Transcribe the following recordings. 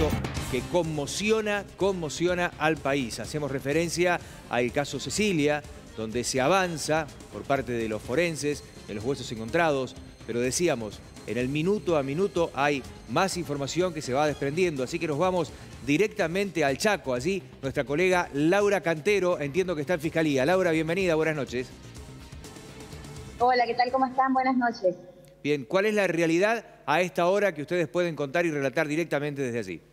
caso que conmociona, conmociona al país. Hacemos referencia al caso Cecilia, donde se avanza por parte de los forenses en los huesos encontrados, pero decíamos, en el minuto a minuto hay más información que se va desprendiendo, así que nos vamos directamente al Chaco. Allí nuestra colega Laura Cantero, entiendo que está en Fiscalía. Laura, bienvenida, buenas noches. Hola, ¿qué tal? ¿Cómo están? Buenas noches. Bien, ¿cuál es la realidad a esta hora que ustedes pueden contar y relatar directamente desde allí?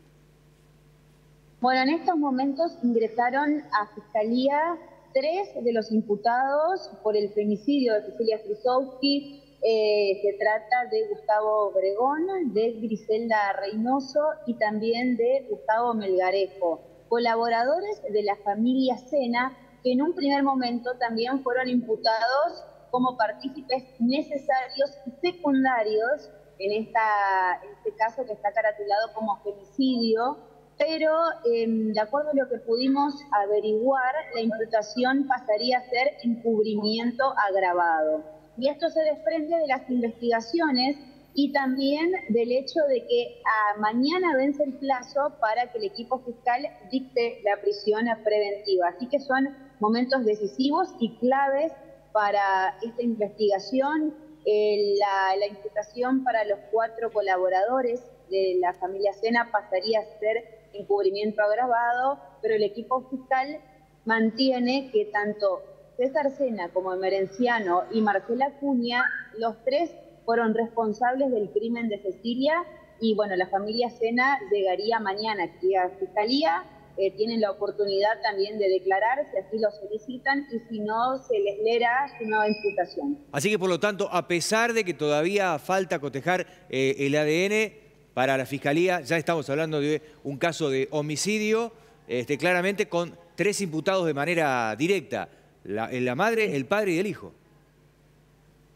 Bueno, en estos momentos ingresaron a Fiscalía tres de los imputados por el femicidio de Cecilia Krusowski. Eh, se trata de Gustavo Obregón, de Griselda Reynoso y también de Gustavo Melgarejo, colaboradores de la familia Sena, que en un primer momento también fueron imputados como partícipes necesarios y secundarios en, esta, en este caso que está caratulado como femicidio, pero em, de acuerdo a lo que pudimos averiguar, la imputación pasaría a ser encubrimiento agravado. Y esto se desprende de las investigaciones y también del hecho de que a mañana vence el plazo para que el equipo fiscal dicte la prisión preventiva. Así que son momentos decisivos y claves para esta investigación, eh, la, imputación para los cuatro colaboradores de la familia Sena pasaría a ser encubrimiento agravado, pero el equipo fiscal mantiene que tanto César Sena como Emerenciano y Marcela Cuña, los tres fueron responsables del crimen de Cecilia y bueno, la familia Sena llegaría mañana aquí a Fiscalía eh, tienen la oportunidad también de declarar si así lo solicitan y si no, se les leerá su nueva imputación. Así que, por lo tanto, a pesar de que todavía falta cotejar eh, el ADN para la Fiscalía, ya estamos hablando de un caso de homicidio, este, claramente con tres imputados de manera directa, la, la madre, el padre y el hijo.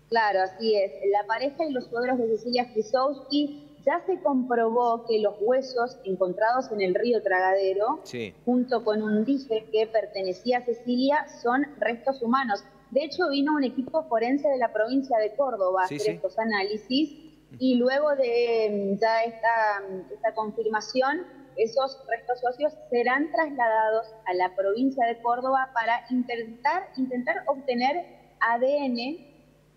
Claro, así es. La pareja y los suegros de Cecilia Frisowski ya se comprobó que los huesos encontrados en el río Tragadero, junto con un dije que pertenecía a Cecilia, son restos humanos. De hecho, vino un equipo forense de la provincia de Córdoba a hacer estos análisis y luego de mm, ya esta, mm, esta confirmación, esos restos óseos serán trasladados a la provincia de Córdoba para intentar, intentar obtener ADN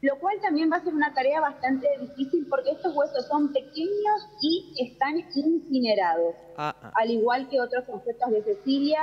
lo cual también va a ser una tarea bastante difícil porque estos huesos son pequeños y están incinerados, ah, ah. al igual que otros objetos de Cecilia.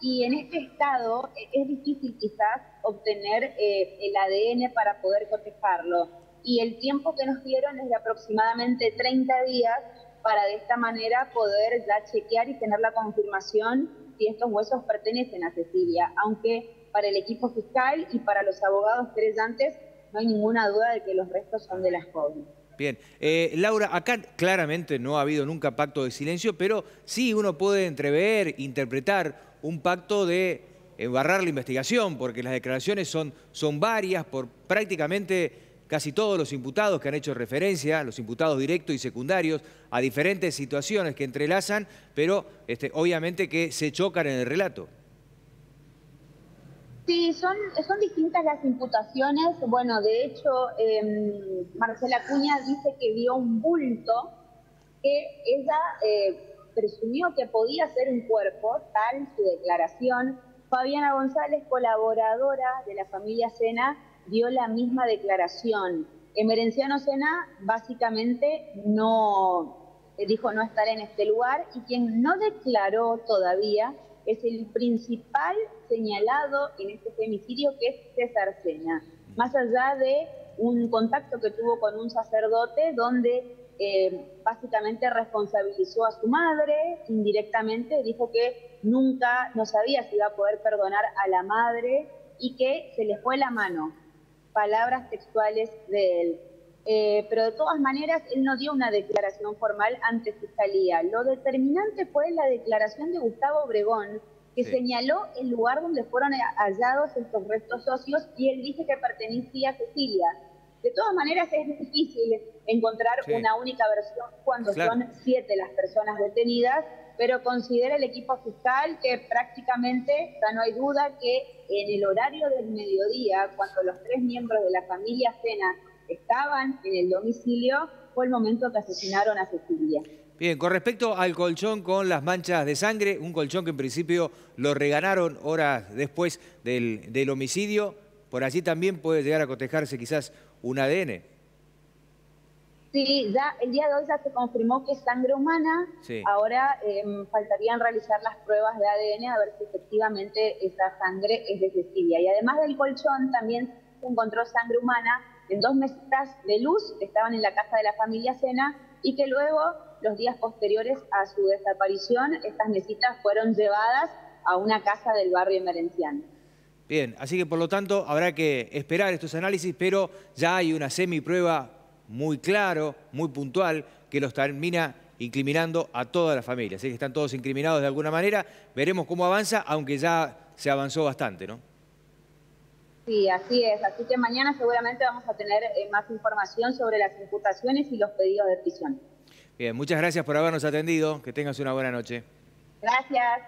Y en este estado eh, es difícil quizás obtener eh, el ADN para poder cotejarlo. Y el tiempo que nos dieron es de aproximadamente 30 días para de esta manera poder ya chequear y tener la confirmación si estos huesos pertenecen a Cecilia, aunque para el equipo fiscal y para los abogados creyentes no hay ninguna duda de que los restos son de las jóvenes. Bien, eh, Laura, acá claramente no ha habido nunca pacto de silencio, pero sí uno puede entrever, interpretar un pacto de embarrar la investigación, porque las declaraciones son, son varias por prácticamente casi todos los imputados que han hecho referencia, los imputados directos y secundarios, a diferentes situaciones que entrelazan, pero este, obviamente que se chocan en el relato. Sí, son, distintas las imputaciones. Bueno, de hecho, em, Marcela Cuña dice que vio un bulto que ella eh, presumió que podía ser un cuerpo, tal su declaración. Fabiana González, colaboradora de la familia Sena, dio la misma declaración. Emerenciano Sena básicamente no dijo no estar en este lugar y quien no declaró todavía es el principal señalado en este femicidio que es César Sena. Más allá de un contacto que tuvo con un sacerdote donde eh, básicamente responsabilizó a su madre, indirectamente dijo que nunca, no sabía si iba a poder perdonar a la madre y que se le fue la mano. Palabras textuales de él. Eh, pero de todas maneras, él no dio una declaración formal ante Fiscalía. Lo determinante fue la declaración de Gustavo Obregón, que señaló el lugar donde fueron hallados estos restos socios y él dice que pertenecía a Cecilia. De todas maneras, es difícil encontrar una única versión cuando son siete las personas detenidas, pero considera el equipo fiscal que prácticamente, ya no hay duda que en el horario del mediodía, cuando los tres miembros de la familia Sena estaban en el domicilio, fue el momento que asesinaron a Cecilia. Bien, con respecto al colchón con las manchas de sangre, un colchón que en principio lo reganaron horas después del, del homicidio, por allí también puede llegar a cotejarse quizás un ADN. Sí, ya el día de hoy ya se confirmó que es sangre humana. Ahora em, faltarían realizar las pruebas de ADN a ver si efectivamente esa sangre es de Cecilia. Y además del colchón también se encontró sangre humana en dos mesitas de luz que estaban en la casa de la familia Sena y que luego, los días posteriores a su desaparición, estas mesitas fueron llevadas a una casa del barrio Merenciano. Bien, así que por lo tanto habrá que esperar estos análisis, pero ya hay una semiprueba muy claro, muy puntual, que los termina incriminando a toda la familia. Así que están todos incriminados de alguna manera. Veremos cómo avanza, aunque ya se avanzó bastante, ¿no? Sí, así es. Así que mañana seguramente vamos a tener eh, más información sobre las imputaciones y los pedidos de prisión. Bien, muchas gracias por habernos atendido. Que tengas una buena noche. Gracias.